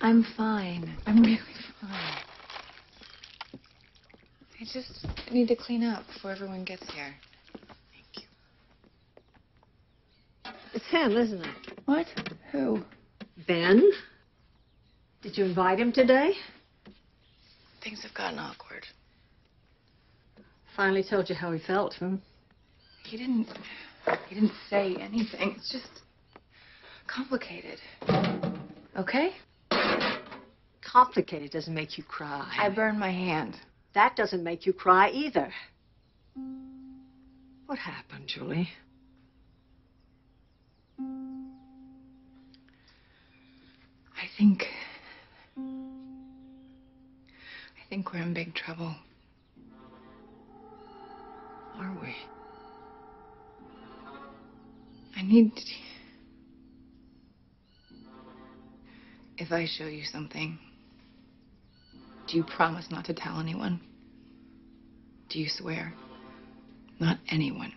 I'm fine. I'm really fine. I just need to clean up before everyone gets here. Thank you. It's him, isn't it? What? Who? Ben? Did you invite him today? Things have gotten awkward. Finally told you how he felt, hmm? He didn't. He didn't say anything. It's just complicated. Okay? Complicated doesn't make you cry. I burned my hand. That doesn't make you cry either. What happened, Julie? I think. I think we're in big trouble. Are we? I need. If I show you something, do you promise not to tell anyone? Do you swear? Not anyone.